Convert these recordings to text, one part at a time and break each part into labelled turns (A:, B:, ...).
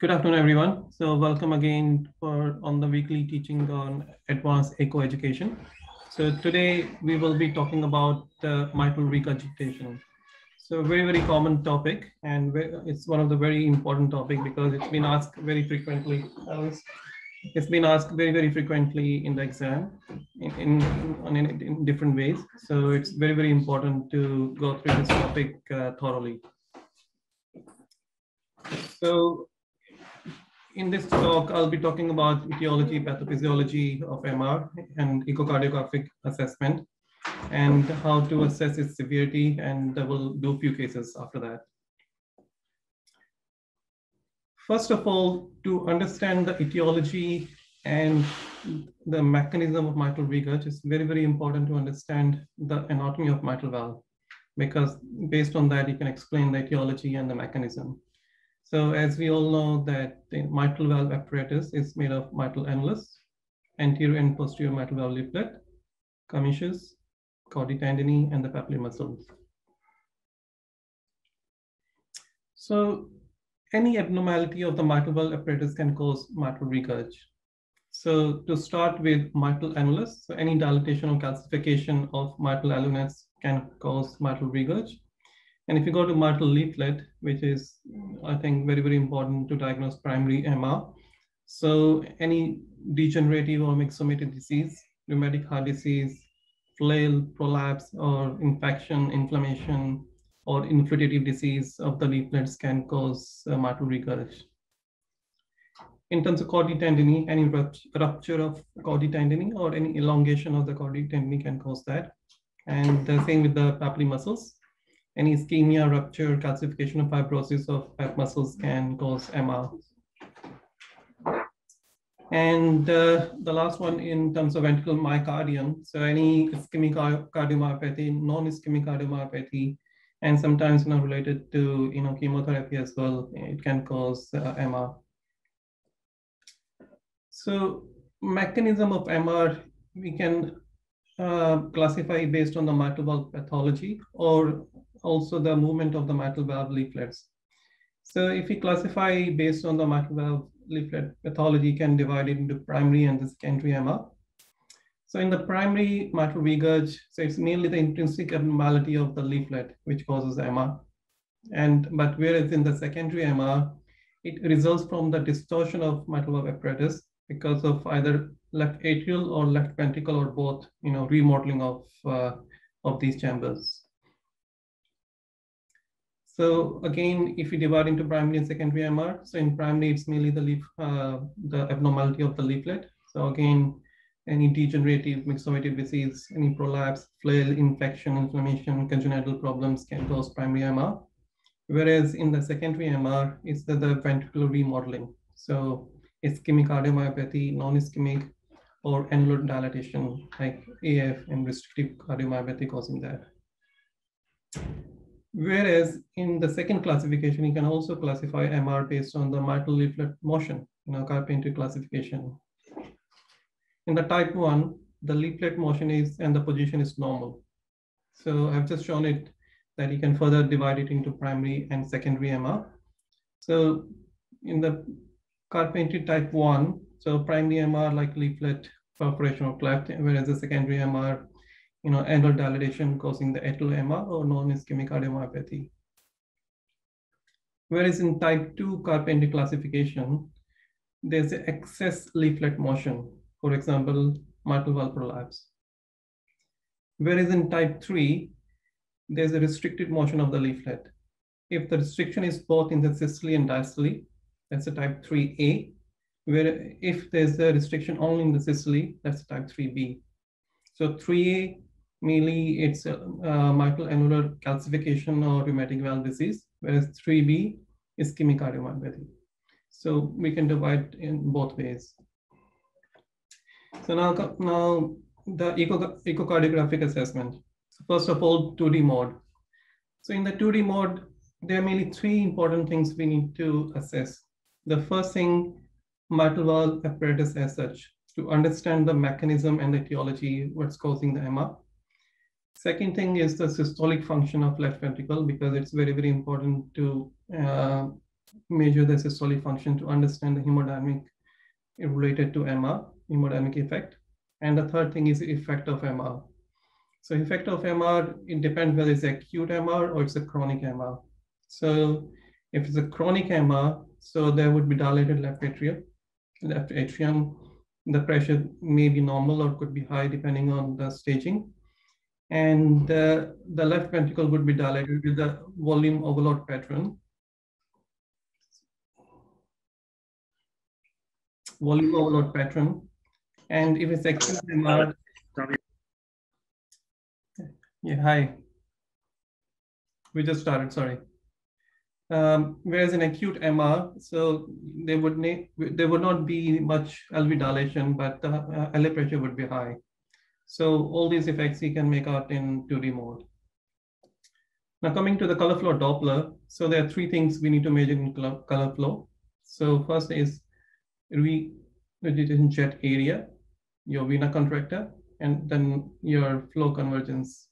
A: good afternoon, everyone. So welcome again for on the weekly teaching on advanced echo-education. So today we will be talking about uh, mitral regurgitation. So very, very common topic and it's one of the very important topic because it's been asked very frequently. It's been asked very, very frequently in the exam in, in, in, in different ways. So it's very, very important to go through this topic uh, thoroughly. So in this talk, I'll be talking about etiology, pathophysiology of MR and echocardiographic assessment and how to assess its severity. And I will do a few cases after that. First of all, to understand the etiology and the mechanism of mitral regurg, it's very, very important to understand the anatomy of mitral valve because based on that, you can explain the etiology and the mechanism. So as we all know that the mitral valve apparatus is made of mitral annulus, anterior and posterior mitral valve leaflet, commissures, tendineae, and the papillary muscles. So any abnormality of the mitral valve apparatus can cause mitral regurg. So to start with mitral annulus, so any dilatation or calcification of mitral annulus can cause mitral regurg. And if you go to mitral leaflet, which is, I think, very, very important to diagnose primary MR. So any degenerative or myxomatic disease, rheumatic heart disease, flail, prolapse, or infection, inflammation, or infiltrative disease of the leaflets can cause uh, mitral regurg. In terms of chordae tendineae, any rupture of chordae tendineae or any elongation of the chordae tendineae can cause that. And the same with the papillary muscles any ischemia, rupture, calcification of fibrosis of pap muscles can cause MR. And uh, the last one in terms of ventricular myocardium, so any ischemic cardiomyopathy, non-ischemic cardiomyopathy, and sometimes you know, related to you know, chemotherapy as well, it can cause uh, MR. So mechanism of MR, we can uh, classify based on the mitral pathology or also the movement of the mitral valve leaflets. So if we classify based on the mitral valve leaflet pathology, can divide it into primary and the secondary MR. So in the primary mitral regurg, so it's mainly the intrinsic abnormality of the leaflet which causes MR. And but whereas in the secondary MR, it results from the distortion of mitral valve apparatus because of either left atrial or left ventricle or both, you know, remodeling of uh, of these chambers. So again, if you divide into primary and secondary MR, so in primary, it's mainly the leaf, uh, the abnormality of the leaflet. So again, any degenerative myxomatic disease, any prolapse, flail, infection, inflammation, congenital problems can cause primary MR. Whereas in the secondary MR, it's the, the ventricular remodeling. So ischemic cardiomyopathy, non-ischemic, or annular dilatation like AF and restrictive cardiomyopathy causing that. Whereas in the second classification, you can also classify MR based on the mitral leaflet motion, you know, Carpentier classification. In the type one, the leaflet motion is and the position is normal. So I've just shown it that you can further divide it into primary and secondary MR. So in the Carpentier type one, so primary MR like leaflet perforation or cleft, whereas the secondary MR you know, dilatation causing the MR or non-ischemic cardiomyopathy. Whereas in type 2 Carpentier classification, there's an excess leaflet motion, for example, mitral valve prolapse. Whereas in type 3, there's a restricted motion of the leaflet. If the restriction is both in the systole and diastole, that's a type 3A. Where if there's a restriction only in the systole, that's type 3B. So 3A mainly it's a, uh, mitral annular calcification or rheumatic valve disease, whereas 3B is ischemic cardiomyopathy. So we can divide in both ways. So now, now the echo, echocardiographic assessment. So first of all, 2D mode. So in the 2D mode, there are mainly three important things we need to assess. The first thing, mitral valve apparatus as such, to understand the mechanism and the etiology, what's causing the MR. Second thing is the systolic function of left ventricle because it's very, very important to uh, measure the systolic function to understand the hemodynamic related to MR, hemodynamic effect. And the third thing is effect of MR. So effect of MR, it depends whether it's acute MR or it's a chronic MR. So if it's a chronic MR, so there would be dilated left atrium, left atrium. The pressure may be normal or could be high depending on the staging. And uh, the left ventricle would be dilated with the volume overload pattern. Volume overload pattern. And if it's acute MR, yeah, hi. We just started, sorry. Um, whereas in acute MR, so there would there would not be much LV dilation, but the uh, LA pressure would be high. So all these effects you can make out in 2D mode. Now coming to the color flow Doppler, so there are three things we need to measure in color flow. So first is regurgitation jet area, your vena contracta, and then your flow convergence.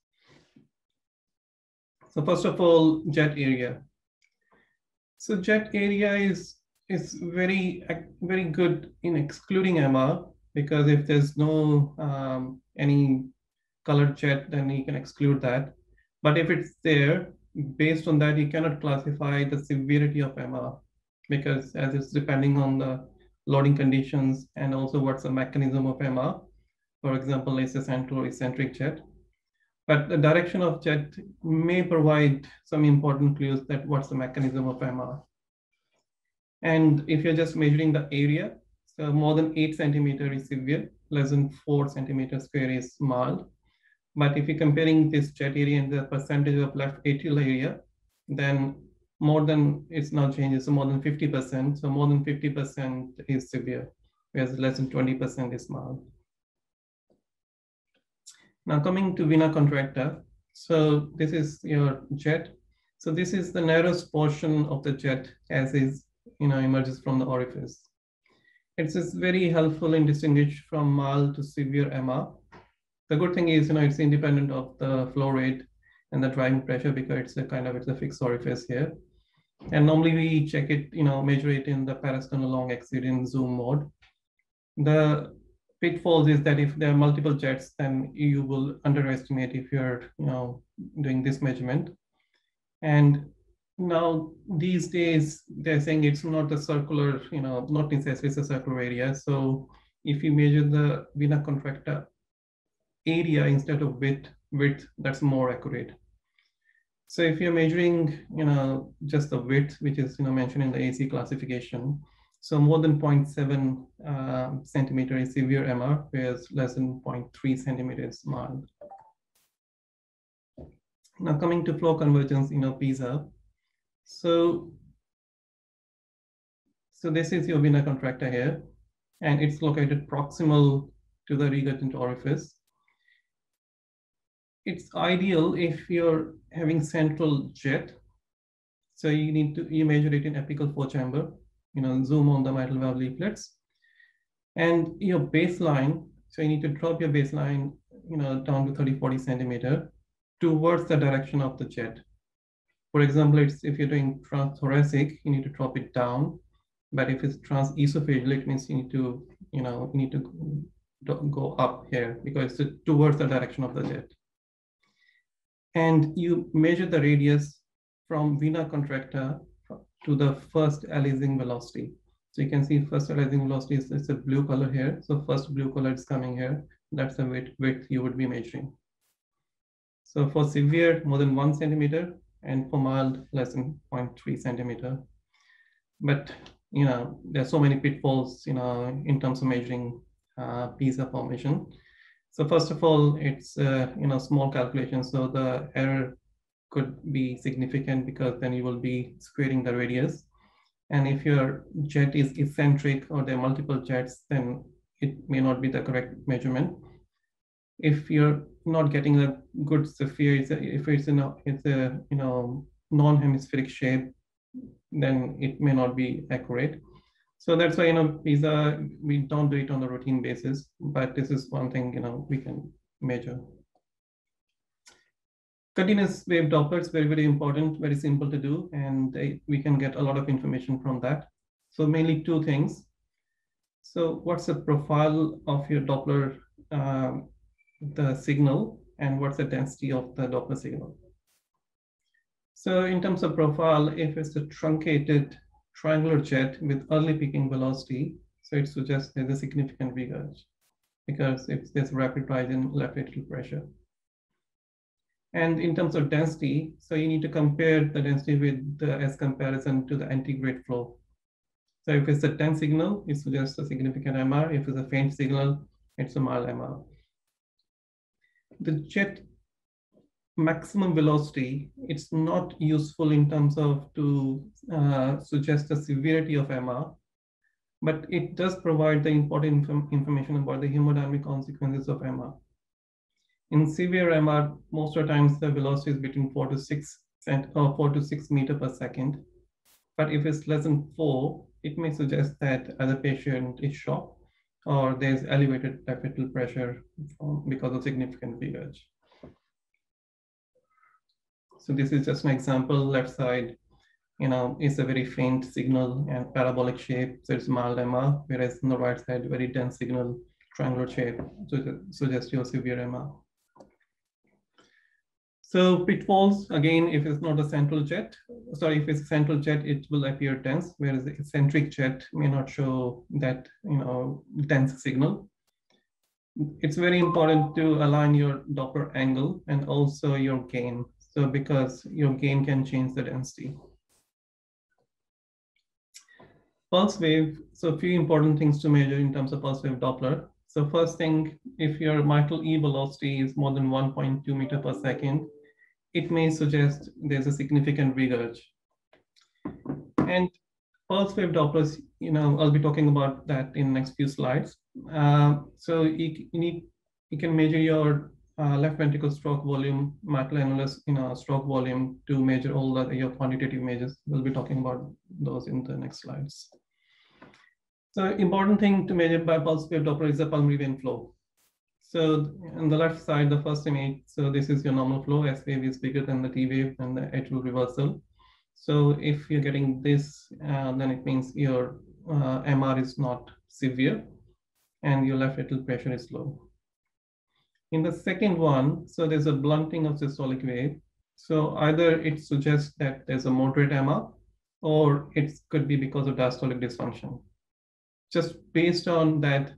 A: So first of all, jet area. So jet area is is very very good in excluding MR because if there's no um, any colored jet, then you can exclude that. But if it's there, based on that, you cannot classify the severity of MR because as it's depending on the loading conditions and also what's the mechanism of MR. For example, is a central eccentric jet. But the direction of jet may provide some important clues that what's the mechanism of MR. And if you're just measuring the area, so more than eight centimeter is severe, less than four centimeter square is mild. But if you're comparing this jet area and the percentage of left atrial area, then more than, it's not changes, so more than 50%. So more than 50% is severe, whereas less than 20% is mild. Now coming to vena contracta. So this is your jet. So this is the narrowest portion of the jet as is, you know, emerges from the orifice. It's just very helpful in distinguish from mild to severe MR. The good thing is, you know, it's independent of the flow rate and the driving pressure because it's a kind of, it's a fixed orifice here. And normally we check it, you know, measure it in the parasternal long axis in zoom mode. The pitfalls is that if there are multiple jets, then you will underestimate if you're, you know, doing this measurement. And now these days they're saying it's not a circular, you know, not necessarily it's a circular area. So if you measure the vena contracta area instead of width, width, that's more accurate. So if you're measuring, you know, just the width, which is, you know, mentioned in the AC classification, so more than 0.7 uh, centimeter is severe MR, whereas less than 0.3 centimeters mild. Now coming to flow convergence in a PISA. So, so this is your vena contracta here, and it's located proximal to the regurgitant orifice. It's ideal if you're having central jet. So you need to, you measure it in apical four chamber you know, zoom on the mitral valve leaflets. And your baseline, so you need to drop your baseline, you know, down to 30, 40 centimeter towards the direction of the jet. For example, it's, if you're doing transthoracic, you need to drop it down. But if it's transesophageal, it means you need to, you know, you need to go up here because it's towards the direction of the jet. And you measure the radius from vena contracta to the first Aliasing velocity. So you can see first Aliasing velocity is it's a blue color here. So first blue color is coming here. That's the width, width you would be measuring. So for severe, more than one centimeter, and for mild, less than 0.3 centimeter. But you know, there's so many pitfalls, you know, in terms of measuring uh, PISA formation. So first of all, it's uh, you know small calculation, so the error could be significant because then you will be squaring the radius. And if your jet is eccentric or there are multiple jets, then it may not be the correct measurement. If you're not getting a good sphere, if it's a, it's a you know non-hemispheric shape, then it may not be accurate. So that's why you know PISA we don't do it on a routine basis, but this is one thing you know we can measure. continuous wave Doppler is very, very important, very simple to do, and we can get a lot of information from that. So mainly two things. So what's the profile of your Doppler, um, the signal, and what's the density of the Doppler signal? So in terms of profile, if it's a truncated triangular jet with early peaking velocity, so it suggests there's a significant regurg because if there's rapid rise in left atrial pressure. And in terms of density, so you need to compare the density with the S comparison to the antegrade flow. So if it's a dense signal, it suggests a significant MR. If it's a faint signal, it's a mild MR. The jet maximum velocity, it's not useful in terms of to uh, suggest the severity of MR, but it does provide the important inf information about the hemodynamic consequences of MR. In severe MR, most of the times the velocity is between four to six cent or four to six meter per second. But if it's less than four, it may suggest that other patient is shocked or there's elevated left pressure because of significant regurg. So this is just an example, left side, you know, is a very faint signal and parabolic shape, so it's mild MR, whereas on the right side, very dense signal, triangular shape, so suggests your severe MR. So pitfalls, again, if it's not a central jet, sorry, if it's a central jet, it will appear dense, whereas the eccentric jet may not show that, you know, dense signal. It's very important to align your Doppler angle and also your gain. So because your gain can change the density. Pulse wave, so a few important things to measure in terms of pulse wave Doppler. So first thing, if your mitral E velocity is more than 1.2 meter per second, it may suggest there's a significant regurg. And pulse wave Dopplers, you know, I'll be talking about that in the next few slides. Uh, so you, you, need, you can measure your uh, left ventricle stroke volume, mitral annulus, you know, stroke volume to measure all the your quantitative measures. We'll be talking about those in the next slides. So important thing to measure by pulse wave Doppler is the pulmonary vein flow. So on the left side, the first image, so this is your normal flow. S wave is bigger than the D wave and the atrial reversal. So if you're getting this, uh, then it means your uh, MR is not severe and your left atrial pressure is low. In the second one, so there's a blunting of systolic wave. So either it suggests that there's a moderate MR or it could be because of diastolic dysfunction. Just based on that,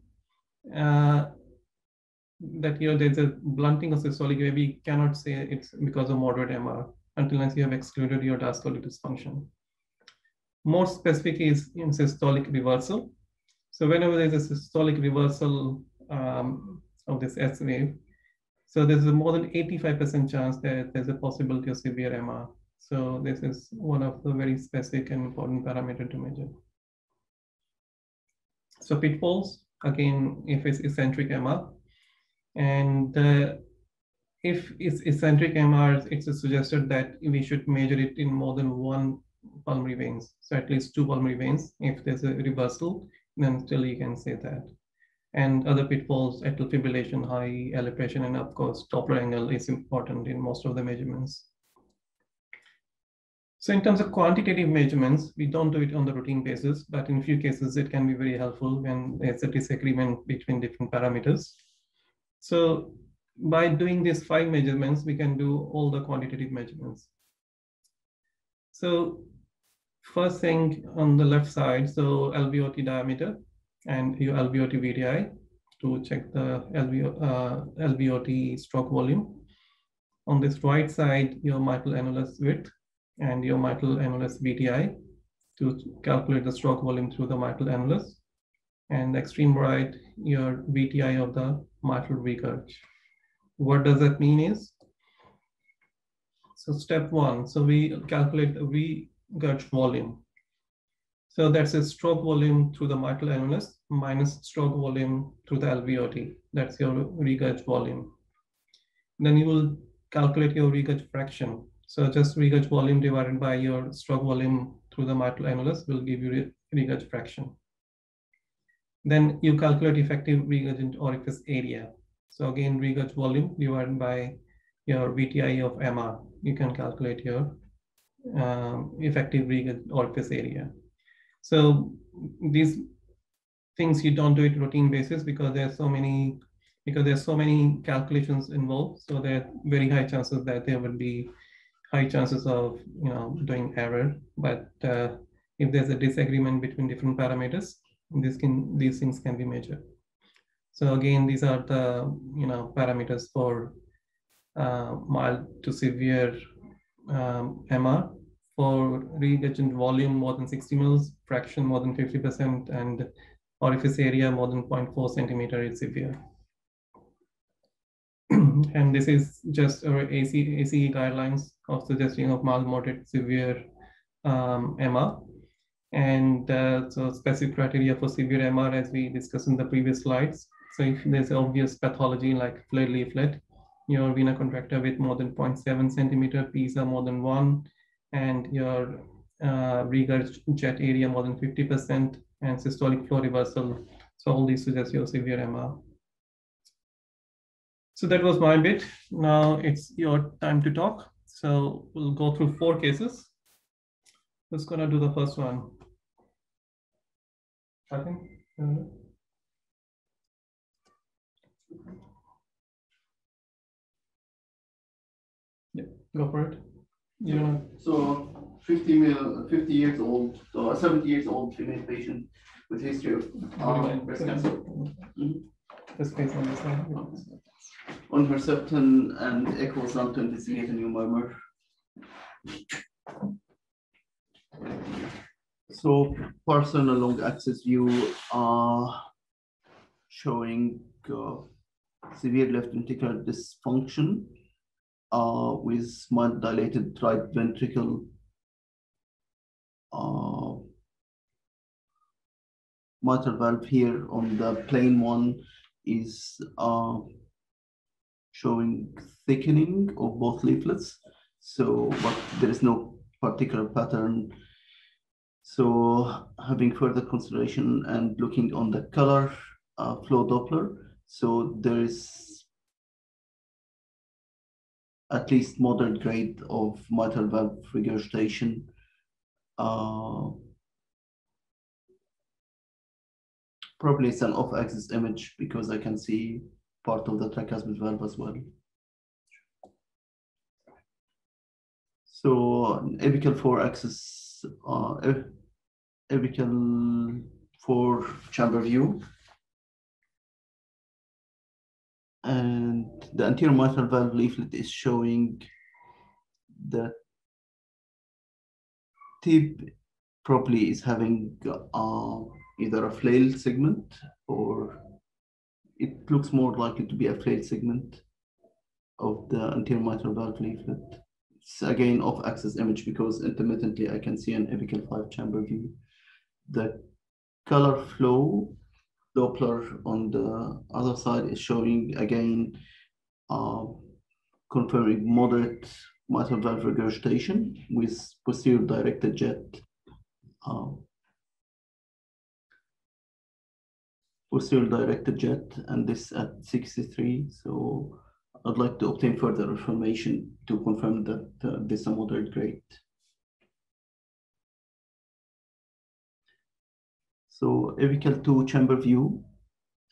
A: uh, that you know there's a blunting of systolic wave, we cannot say it's because of moderate MR until unless you have excluded your diastolic dysfunction. More specific is in systolic reversal. So whenever there's a systolic reversal um, of this S wave, so there's a more than 85% chance that there's a possibility of severe MR. So this is one of the very specific and important parameter to measure. So pitfalls, again, if it's eccentric MR, and uh, if it's eccentric MR, it's suggested that we should measure it in more than one pulmonary veins. So at least two pulmonary veins. If there's a reversal, then still you can say that. And other pitfalls, atrial fibrillation, high elevation, and of course, Doppler angle is important in most of the measurements. So in terms of quantitative measurements, we don't do it on the routine basis, but in a few cases, it can be very helpful when there's a disagreement between different parameters. So by doing these five measurements, we can do all the quantitative measurements. So first thing on the left side, so LVOT diameter and your LVOT VTI to check the LVO, uh, LVOT stroke volume. On this right side, your mitral annulus width and your mitral annulus VTI to calculate the stroke volume through the mitral annulus. And extreme right, your VTI of the mitral regurg. What does that mean is, so step one, so we calculate the regurg volume. So that's a stroke volume through the mitral annulus minus stroke volume through the LVOT. That's your regurg volume. Then you will calculate your regurg fraction. So just regurg volume divided by your stroke volume through the mitral annulus will give you regurg fraction. Then you calculate effective regurgent orifice area. So again, regurg volume divided by your VTI of MR, you can calculate your um, effective orifice area. So these things you don't do it routine basis because there's so many because there's so many calculations involved. So there are very high chances that there will be high chances of you know doing error. But uh, if there's a disagreement between different parameters, this can these things can be measured. So again, these are the you know parameters for uh, mild to severe um, MR for regurgitant volume more than 60 mils, fraction more than 50%, and orifice area more than 0.4 centimeter is severe. and this is just our AC, ACE guidelines of suggesting of mild, moderate, severe um, MR. And uh, so specific criteria for severe MR as we discussed in the previous slides. So if there's obvious pathology like flail leaflet, your vena contracta with more than 0.7 centimeter, PISA more than one, and your uh, jet area more than 50%, and systolic flow reversal. So all these suggest your severe MR. So that was my bit. Now it's your time to talk. So we'll go through four cases. Who's gonna do the first one? I think. Uh, yeah, go for it. You know.
B: So 50 mil, 50 years old, or 70 years old female patient with history of um, breast cancer. Mhm.
A: This case on this side.
B: On Herceptin and echo to investigate a new murmur. So parasternal long axis view are showing uh, severe left ventricular dysfunction uh, with mild dilated right ventricle uh, mitral valve here on the plane one is uh, showing thickening of both leaflets. So, but there is no particular pattern. So having further consideration and looking on the color uh, flow Doppler, so there is at least moderate grade of mitral valve regurgitation. Uh, probably it's an off-axis image because I can see part of the tricuspid valve as well. So apical four-axis, uh, apical four chamber view. And the anterior mitral valve leaflet is showing that tip probably is having uh, either a flail segment or it looks more likely to be a flail segment of the anterior mitral valve leaflet. It's again off-axis image because intermittently I can see an apical five chamber view. The color flow Doppler on the other side is showing again uh, confirming moderate mitral valve regurgitation with posterior directed jet uh, posterior directed jet and this at 63. So I'd like to obtain further information to confirm that uh, this is a moderate grade. So apical two chamber view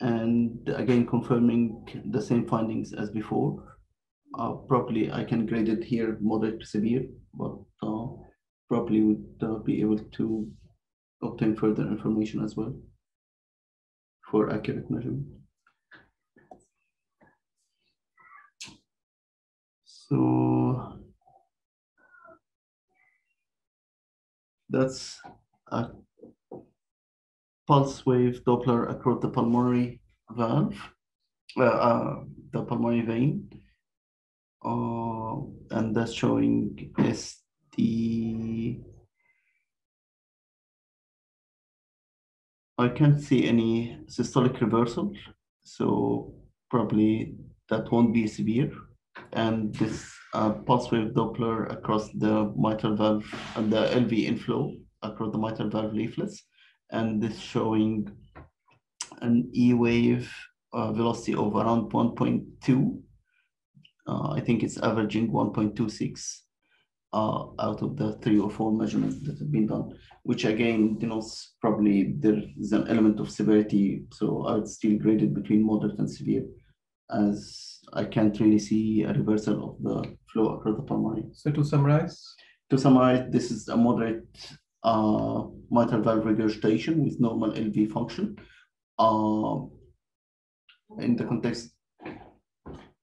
B: and again confirming the same findings as before. Uh, probably I can grade it here moderate to severe, but uh, probably would uh, be able to obtain further information as well for accurate measurement. So that's a pulse wave Doppler across the pulmonary valve, uh, uh, the pulmonary vein, uh, and that's showing the I can't see any systolic reversal, so probably that won't be severe. And this uh, pulse wave Doppler across the mitral valve and the LV inflow across the mitral valve leaflets, and this showing an E wave uh, velocity of around 1.2 Uh, I think it's averaging 1.26 uh, out of the three or four measurements that have been done, which again denotes probably there is an element of severity. So I would still grade it between moderate and severe, as I can't really see a reversal of the flow across the pulmonary.
A: So to summarize,
B: to summarize, this is a moderate uh, mitral valve regurgitation with normal LV function. Uh, in the context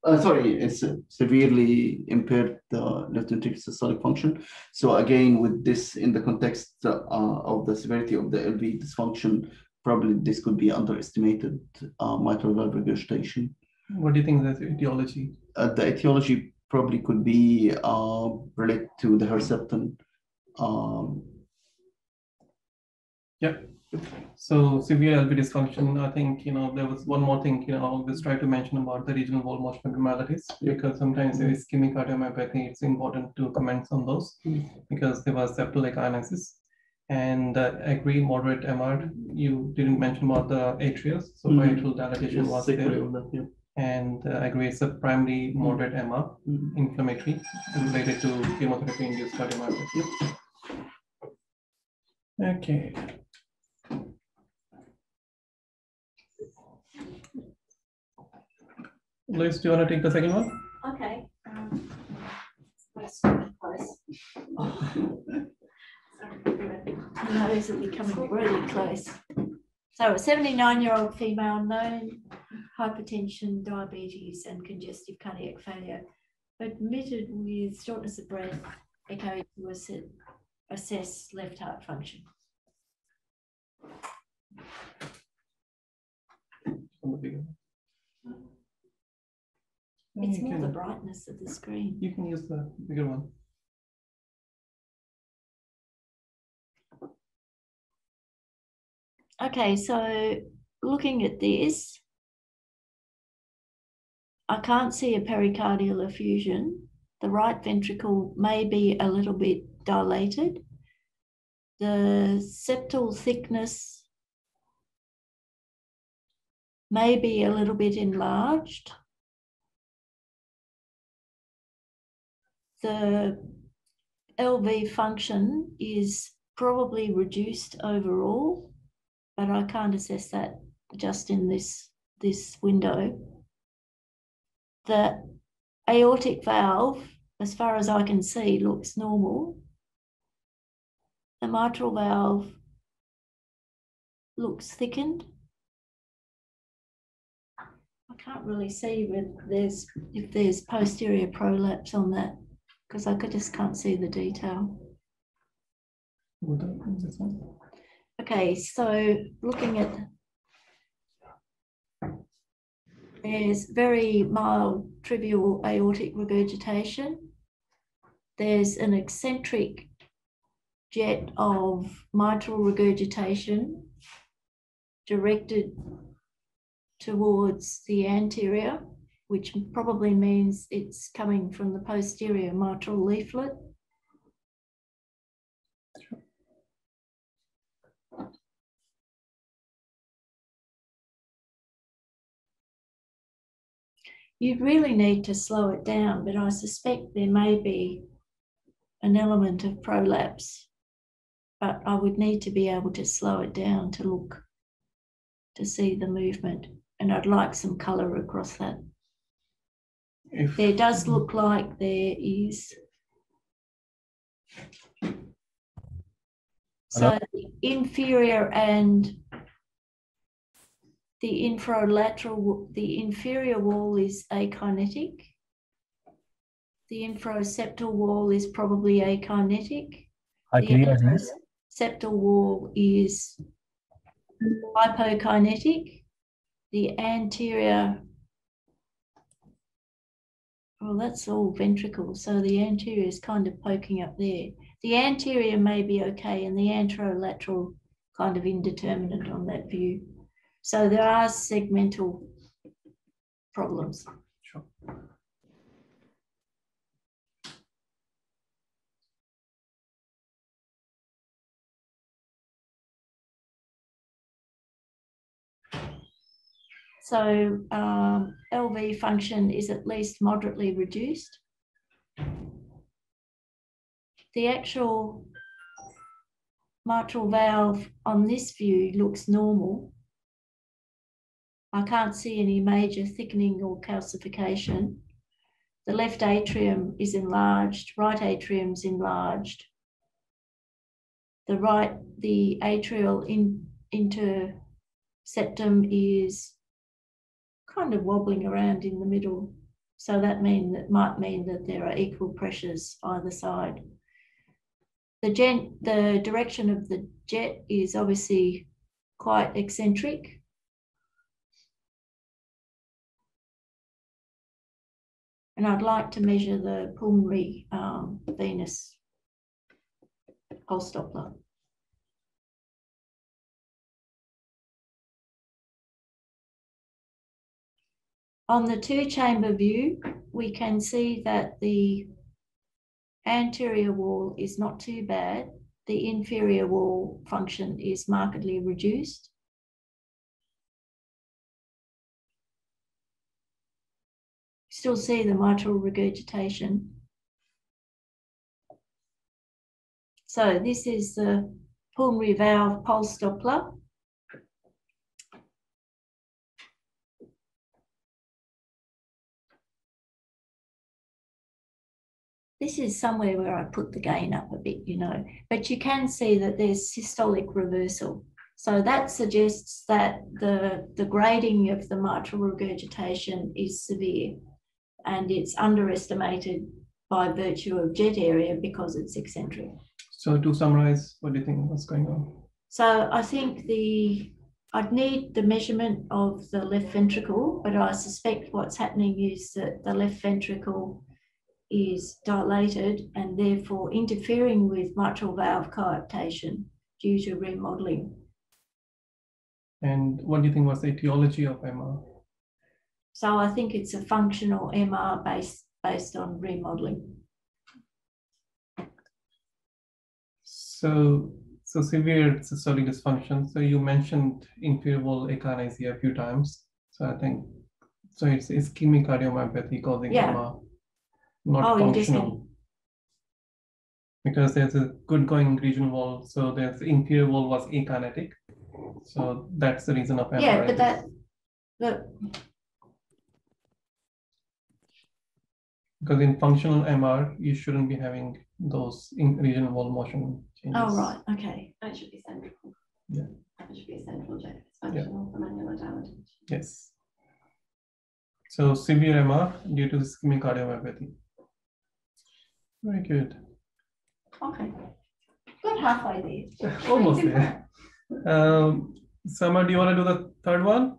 B: uh, sorry, it's severely impaired the left ventricular systolic function. So again, with this in the context uh, of the severity of the LV dysfunction, probably this could be underestimated uh, mitral valve regurgitation.
A: What do you think is the etiology?
B: Uh, the etiology probably could be uh, related to the Herceptin. Um,
A: yeah. So severe LV dysfunction, I think, you know, there was one more thing, you know, I always try to mention about the regional wall motion abnormalities, because sometimes there is ischemic cardiomyopathy, it's important to comment on those, because there was septal akinesis. And uh, agree moderate MR, you didn't mention about the atrius, so
B: Mhm.
A: atrial dilatation
B: yes,
A: was there.
B: that, yeah.
A: And uh, agree it's a primary moderate MR,
B: Mhm.
A: inflammatory, related to chemotherapy-induced cardiomyopathy. Okay. Liz, do you want to take the second one?
C: Okay. um, let's start close. Nose are becoming really close. So a seventy-nine-year-old female, known hypertension, diabetes, and congestive cardiac failure, admitted with shortness of breath, echo to assess, left heart function. It's more the brightness of the screen.
A: You can use the bigger one.
C: Okay, so looking at this, I can't see a pericardial effusion. The right ventricle may be a little bit dilated. The septal thickness may be a little bit enlarged. The LV function is probably reduced overall but I can't assess that just in this, this window. The aortic valve, as far as I can see, looks normal. The mitral valve looks thickened. I can't really see if there's, if there's posterior prolapse on that because I could, just can't see the detail.
A: One?
C: Okay, so looking at there's very mild trivial aortic regurgitation. There's an eccentric jet of mitral regurgitation directed towards the anterior, which probably means it's coming from the posterior mitral leaflet. You'd really need to slow it down, but I suspect there may be an element of prolapse. But I would need to be able to slow it down to look to see the movement. And I'd like some colour across that.
A: If
C: There does look like there is. So the inferior and the inferolateral, the inferior wall is akinetic. The inferoseptal wall is probably akinetic.
D: I
C: The
D: can hear you.
C: Septal wall is hypokinetic. The anterior, well, that's all ventricle. So the anterior is kind of poking up there. The anterior may be okay, and the anterolateral kind of indeterminate on that view. So there are segmental problems.
A: Sure.
C: So um, LV function is at least moderately reduced. The actual mitral valve on this view looks normal. I can't see any major thickening or calcification. The left atrium is enlarged, right atrium is enlarged. The right, the atrial in, interseptum is kind of wobbling around in the middle. So that mean that might mean that there are equal pressures either side. The, gen, the direction of the jet is obviously quite eccentric. And I'd like to measure the pulmonary um, venous pulse Doppler. On the two chamber view, we can see that the anterior wall is not too bad. The inferior wall function is markedly reduced. Still see the mitral regurgitation. So this is the pulmonary valve pulse Doppler. this is somewhere where I put the gain up a bit, you know, but you can see that there's systolic reversal. So that suggests that the, the grading of the mitral regurgitation is severe and it's underestimated by virtue of jet area because it's eccentric.
A: So to summarize, what do you think was going on?
C: So I think the I'd need the measurement of the left ventricle, but I suspect what's happening is that the left ventricle is dilated and therefore interfering with mitral valve coaptation due to remodeling.
A: And what do you think was the etiology of MR?
C: So I think it's a functional MR based based on remodeling.
A: So so severe systolic dysfunction. So you mentioned inferior wall akinesia a few times. So I think so it's ischemic cardiomyopathy causing
C: Yeah.
A: MR not
C: Oh,
A: functional. Because there's a good going regional wall, so there's inferior wall was akinetic. So that's the reason of MR.
C: Yeah, but that look,
A: Because in functional MR, you shouldn't be having those in regional wall motion changes.
C: oh right, okay.
D: That should be central.
A: Yeah.
D: That should be central, Jeff. It's functional for manual damage.
A: Yes. So severe MR due to ischemic cardiomyopathy. Very good.
C: Okay. Good halfway there.
A: Almost there. Um, Summer, do you want to do the third one?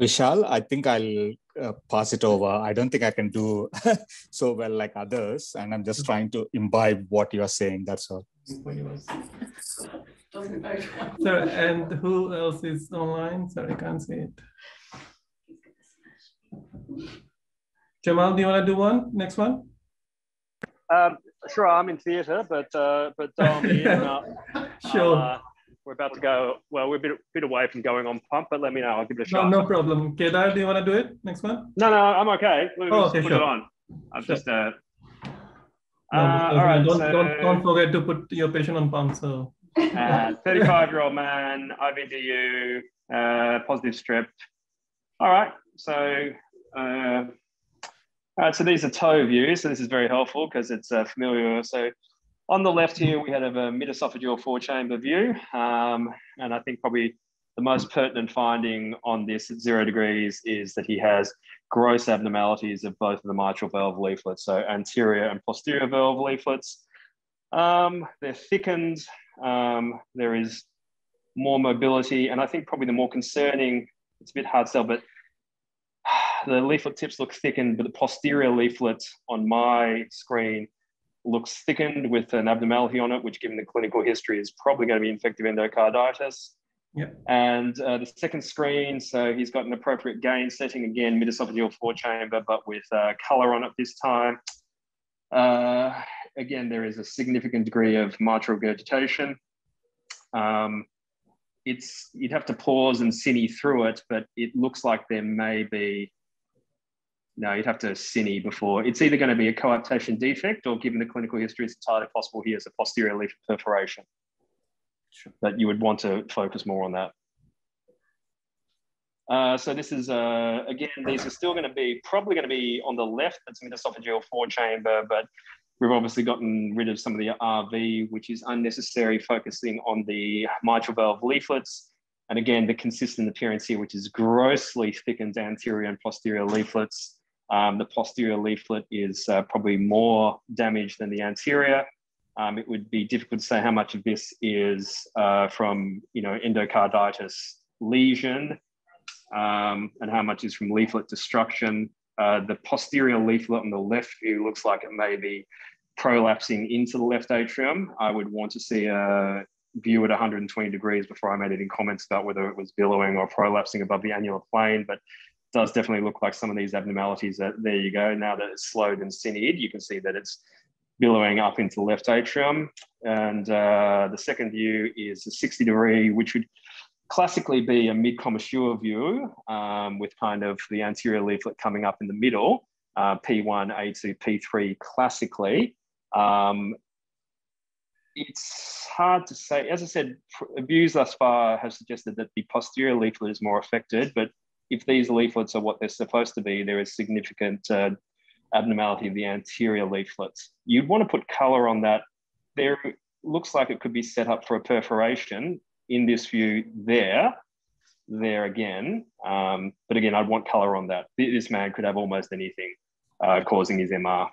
E: Vishal, I think I'll uh, pass it over. I don't think I can do so well like others, and I'm just trying to imbibe what you're saying. That's all.
A: For yours.
D: Doesn't vote.
A: So, and who else is online? Sorry, I can't see it. Jamal, do you want to do one? Next one?
F: Um, sure, I'm in theatre, but uh, but dial me in. Uh,
A: Sure.
F: We're about to go. Well, we're a bit, bit away from going on pump, but let me know. I'll give it a
A: No,
F: shot.
A: no problem. Kedar, do you want to do it? Next one?
F: no, no, I'm okay. We'll
A: Oh, okay,
F: put
A: sure.
F: it on. I'm
A: Sure.
F: just. Uh,
A: No,
F: uh, all right.
A: don't,
F: so,
A: don't, don't forget to put your patient on pump. So,
F: uh, 35 year old man, IVDU, uh, positive strip. All right. So, uh, all right. So these are TOE views. So this is very helpful because it's uh, familiar. So on the left here, we have a mid-esophageal four-chamber view. Um, and I think probably the most pertinent finding on this at zero degrees is that he has gross abnormalities of both of the mitral valve leaflets, so anterior and posterior valve leaflets. Um, they're thickened. Um, there is more mobility, and I think probably the more concerning. It's a bit hard to tell, but the leaflet tips look thickened, but the posterior leaflet on my screen looks thickened with an abnormality on it, which, given the clinical history, is probably going to be infective endocarditis.
A: Yep.
F: And uh, the second screen, so he's got an appropriate gain setting again, mid-esophageal four chamber, but with uh, color on it this time. Uh, again, there is a significant degree of mitral regurgitation. Um, it's you'd have to pause and cine through it, but it looks like there may be. No, you'd have to cine before. It's either going to be a coaptation defect or, given the clinical history, it's entirely possible here's a posterior leaf perforation. But you would want to focus more on that. Uh, so this is, uh, again, these are still going to be, probably going to be on the left, that's mid-esophageal four chamber, but we've obviously gotten rid of some of the RV, which is unnecessary, focusing on the mitral valve leaflets. And again, the consistent appearance here, which is grossly thickened anterior and posterior leaflets. Um, the posterior leaflet is uh, probably more damaged than the anterior. Um, it would be difficult to say how much of this is uh, from, you know, endocarditis lesion um, and how much is from leaflet destruction. Uh, the posterior leaflet on the left view looks like it may be prolapsing into the left atrium. I would want to see a view at 120 degrees before I made any comments about whether it was billowing or prolapsing above the annular plane, but does definitely look like some of these abnormalities. There you go. Now that it's slowed and cineed, you can see that it's billowing up into the left atrium. And uh, the second view is a 60 degree, which would classically be a mid-commissure view um, with kind of the anterior leaflet coming up in the middle, uh, P1, A2, P3 classically. Um, it's hard to say. As I said, views thus far have suggested that the posterior leaflet is more affected, but if these leaflets are what they're supposed to be, there is significant uh, abnormality of the anterior leaflets. You'd want to put color on that. There looks like it could be set up for a perforation in this view there, there again. Um, but again, I'd want color on that. This man could have almost anything uh, causing his MR.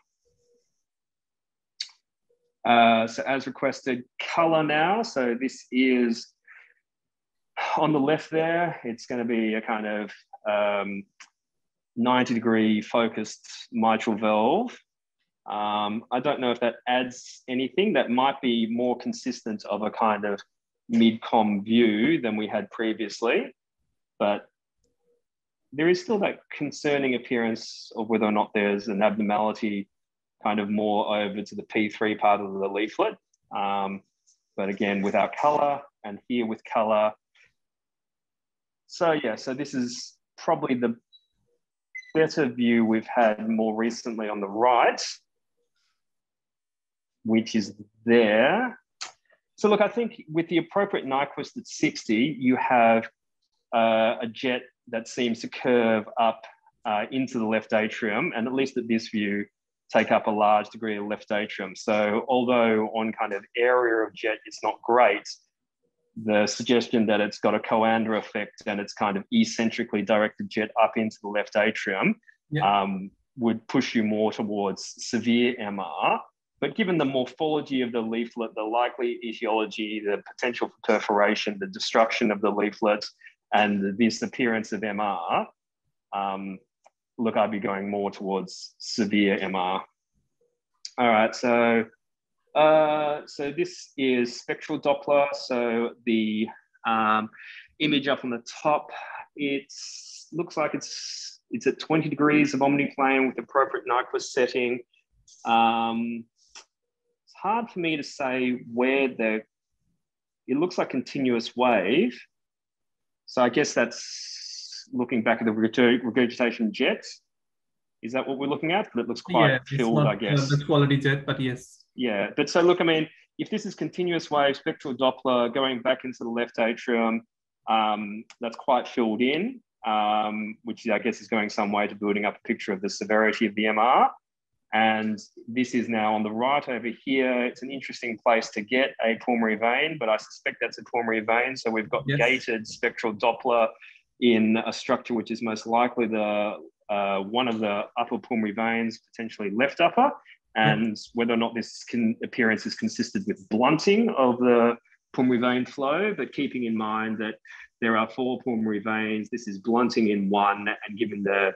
F: Uh, so as requested, color now. So this is on the left there, it's going to be a kind of um, 90 degree focused mitral valve. Um, I don't know if that adds anything. That might be more consistent of a kind of mid-com view than we had previously, but there is still that concerning appearance of whether or not there's an abnormality kind of more over to the P3 part of the leaflet. Um, but again, without color and here with color. So yeah, so this is probably the better view we've had more recently on the right, which is there. So look, I think with the appropriate Nyquist at 60, you have uh, a jet that seems to curve up uh, into the left atrium, and at least at this view, take up a large degree of left atrium. So although on kind of area of jet, it's not great, the suggestion that it's got a Coanda effect and it's kind of eccentrically directed jet up into the left atrium yeah. um, would push you more towards severe MR. But given the morphology of the leaflet, the likely etiology, the potential for perforation, the destruction of the leaflet, and this appearance of MR, um, look, I'd be going more towards severe MR. All right, so uh, so this is spectral Doppler. So the um, image up on the top, it looks like it's it's at 20 degrees of omniplane with appropriate Nyquist setting. Um, hard for me to say where the, it looks like continuous wave. So I guess that's looking back at the regurgitation jets. Is that what we're looking at? But it looks quite yeah, filled, I guess.
A: the quality jet, but yes.
F: Yeah, but so look, I mean, if this is continuous wave, spectral Doppler going back into the left atrium, um, that's quite filled in, um, which I guess is going some way to building up a picture of the severity of the MR. And this is now on the right over here. It's an interesting place to get a pulmonary vein, but I suspect that's a pulmonary vein. So we've got yes. gated spectral Doppler in a structure which is most likely the uh, one of the upper pulmonary veins, potentially left upper, and whether or not this can, appearance is consistent with blunting of the pulmonary vein flow, but keeping in mind that there are four pulmonary veins, this is blunting in one, and given the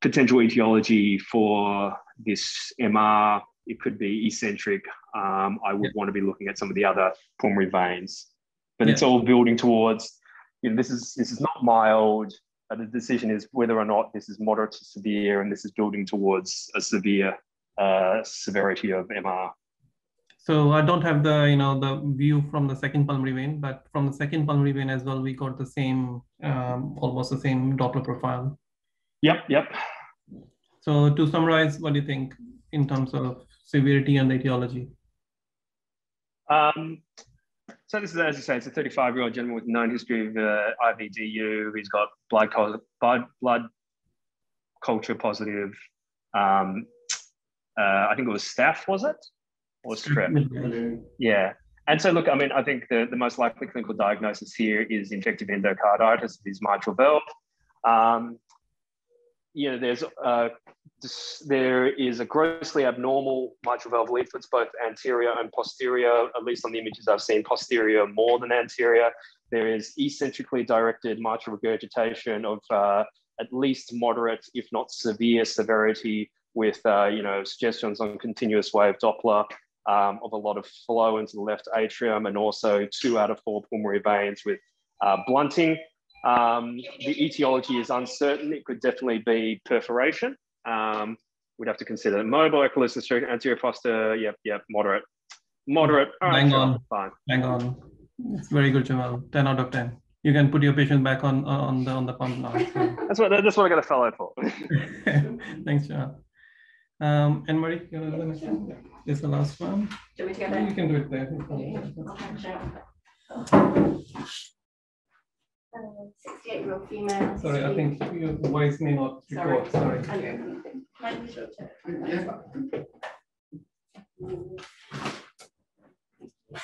F: potential etiology for this MR, it could be eccentric. Um, I would yeah. want to be looking at some of the other pulmonary veins, but yeah. it's all building towards. You know, this is this is not mild. Uh, the decision is whether or not this is moderate to severe, and this is building towards a severe uh, severity of MR.
A: So I don't have the, you know, the view from the second pulmonary vein, but from the second pulmonary vein as well, we got the same, um, almost the same Doppler profile.
F: Yep, yep.
A: So to summarize, what do you think in terms of severity and etiology?
F: Um, so this is, as you say, it's a 35-year-old gentleman with known history of uh, IVDU. He's got blood, blood, blood culture positive. Um, uh, I think it was staph, was it? Or strep? Yeah. And so, look, I mean, I think the, the most likely clinical diagnosis here is infective endocarditis of his mitral valve. Um, you know, there's uh, there is a grossly abnormal mitral valve leaflets, both anterior and posterior, at least on the images I've seen, posterior more than anterior. There is eccentrically directed mitral regurgitation of uh, at least moderate, if not severe severity with, uh, you know, suggestions on continuous wave Doppler um, of a lot of flow into the left atrium and also two out of four pulmonary veins with uh, blunting. Um, the etiology is uncertain. It could definitely be perforation. Um, we'd have to consider mobile echolysis anterior foster. Yep, yep, moderate. Moderate.
A: All right, Hang on. Fine. Hang on. It's very good, Jamal. 10 out of 10. You can put your patient back on on the on the pump now.
F: So. that's what that's what I got a fellow for.
A: Thanks, Jamal. Um, and Marie, you know, the next one? Yeah. This is the last one.
D: Do we go there?
A: You can do it there.
D: Sixty-eight year old female.
A: Sorry, I think your voice may not record, sorry.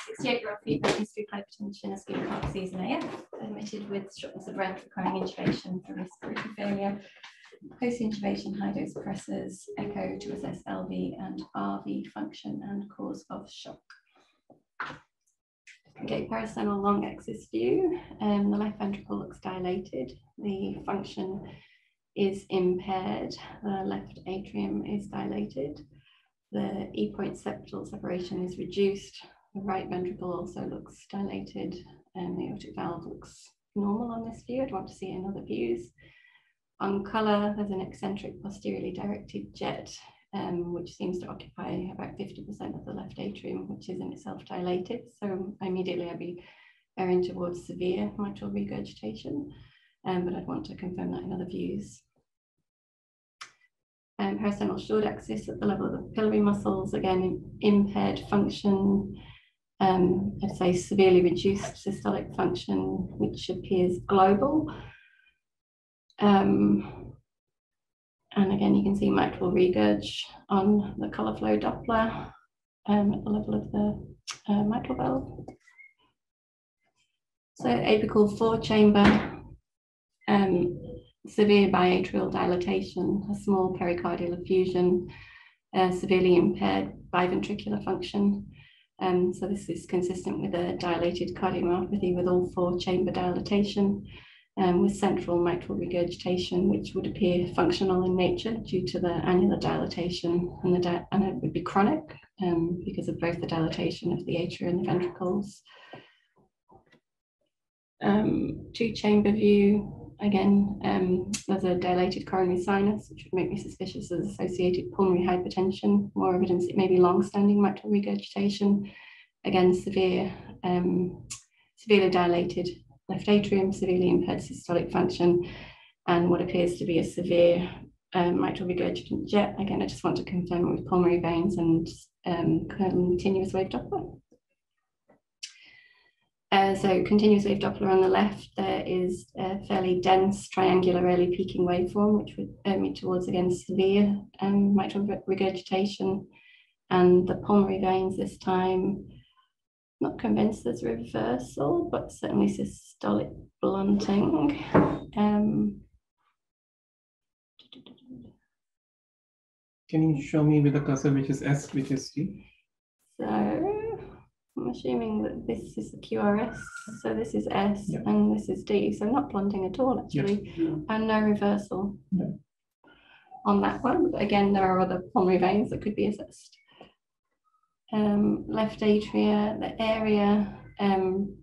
D: Sixty-eight year old female history of hypertension, ischemic heart disease and AF, admitted with shortness of breath, requiring intubation for respiratory failure. Post-intubation high dose pressors, echo to assess LV and RV function and cause of shock. Okay, parasternal long axis view. Um, the left ventricle looks dilated. The function is impaired. The left atrium is dilated. The E-point septal separation is reduced. The right ventricle also looks dilated and the aortic valve looks normal on this view. I'd want to see it in other views. On colour, there's an eccentric posteriorly directed jet um, which seems to occupy about 50% of the left atrium, which is in itself dilated. So immediately I'd be erring towards severe mitral regurgitation, um, but I'd want to confirm that in other views. Um, parasternal short axis at the level of the papillary muscles, again, impaired function, um, I'd say severely reduced systolic function, which appears global. Um, and again, you can see mitral regurg on the color flow Doppler um, at the level of the uh, mitral valve. So apical four chamber, um, severe biatrial dilatation, a small pericardial effusion, uh, severely impaired biventricular function. Um, so this is consistent with a dilated cardiomyopathy with all four chamber dilatation um, with central mitral regurgitation, which would appear functional in nature due to the annular dilatation, and, the di and it would be chronic um, because of both the dilatation of the atria and the ventricles. Um, two chamber view, again, um, there's a dilated coronary sinus, which would make me suspicious as associated pulmonary hypertension, more evidence it may be long-standing mitral regurgitation, again, severe, um, severely dilated left atrium, severely impaired systolic function, and what appears to be a severe um, mitral regurgitant jet. Again, I just want to confirm with pulmonary veins and um, continuous wave Doppler. Uh, so continuous wave Doppler on the left, there is a fairly dense triangular early peaking waveform, which would uh, move towards again severe um, mitral regurgitation. And the pulmonary veins this time not convinced there's reversal, but certainly systolic blunting. Um,
A: Can you show me with the cursor which is S, which is
D: D? So I'm assuming that this is the QRS, so this is S yeah. and this is D, so not blunting at all actually, yeah. and no reversal yeah. on that one. But again, there are other pulmonary veins that could be assessed um, left atria, the area um,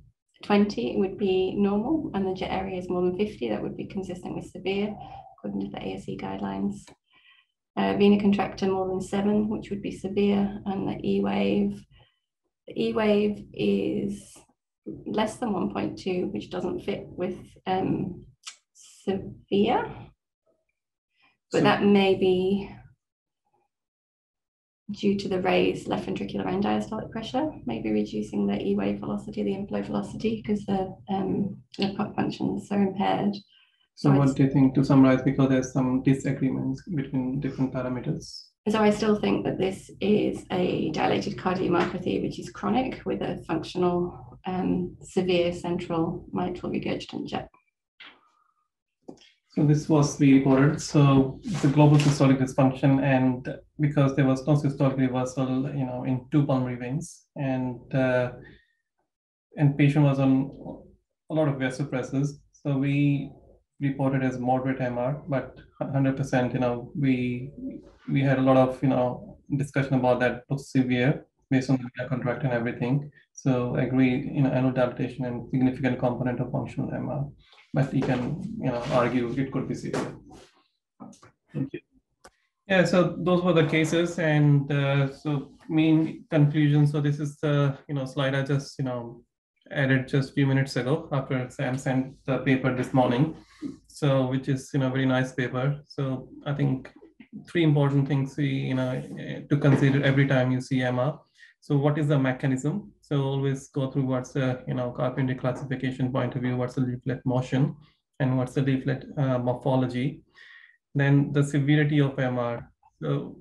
D: 20 would be normal, and the jet area is more than 50. That would be consistent with severe, according to the ASE guidelines. Uh, vena contracta more than seven, which would be severe, and the E wave The E wave is less than 1.2, which doesn't fit with um, severe. But
A: So-
D: that may be due to the raised left ventricular end diastolic pressure, maybe reducing the E wave velocity, the inflow velocity, because the, um, the pump function is so impaired.
A: So
D: Right.
A: what do you think to summarize? Because there's some disagreements between different parameters.
D: So I still think that this is a dilated cardiomyopathy, which is chronic with a functional um, severe central mitral regurgitant jet.
A: So this was the reported. So it's a global systolic dysfunction, and because there was no systolic reversal, you know, in two pulmonary veins, and uh, and patient was on a lot of vasopressors. So we reported as moderate MR, but 100%, you know, we we had a lot of you know discussion about that looks severe based on the contract and everything. So I agree, you know, annular dilatation and significant component of functional MR but you can you know argue it could be severe. Thank you. Yeah, so those were the cases, and uh, so main conclusion. So this is the you know slide I just you know added just a few minutes ago after Sam sent the paper this morning. So which is you know very nice paper. So I think three important things we you know eh, to consider every time you see MR. So what is the mechanism? So always go through what's the you know Carpentier classification point of view, what's the leaflet motion, and what's the leaflet uh, morphology. Then the severity of MR. So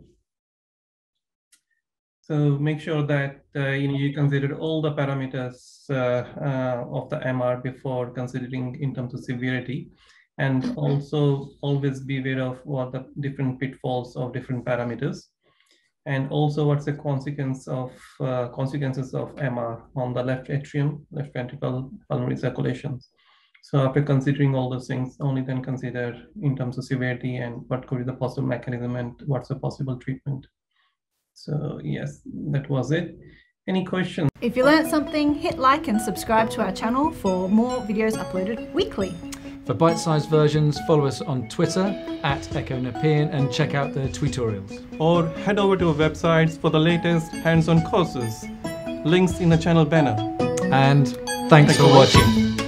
A: so make sure that uh, you know you consider all the parameters uh, uh, of the MR before considering in terms of severity, and also always be aware of what the different pitfalls of different parameters and also what's the consequence of uh, consequences of MR on the left atrium, left ventricle pulmonary circulations. So after considering all those things, only then consider in terms of severity and what could be the possible mechanism and what's the possible treatment. So yes, that was it. Any questions?
G: If you learnt something, hit like and subscribe to our channel for more videos uploaded weekly.
H: For bite sized versions, follow us on Twitter at Echo Nepean and check out the tutorials.
A: Or head over to our websites for the latest hands-on courses. Links in the channel banner.
H: And thanks
A: Thanks
H: for
A: for
H: watching.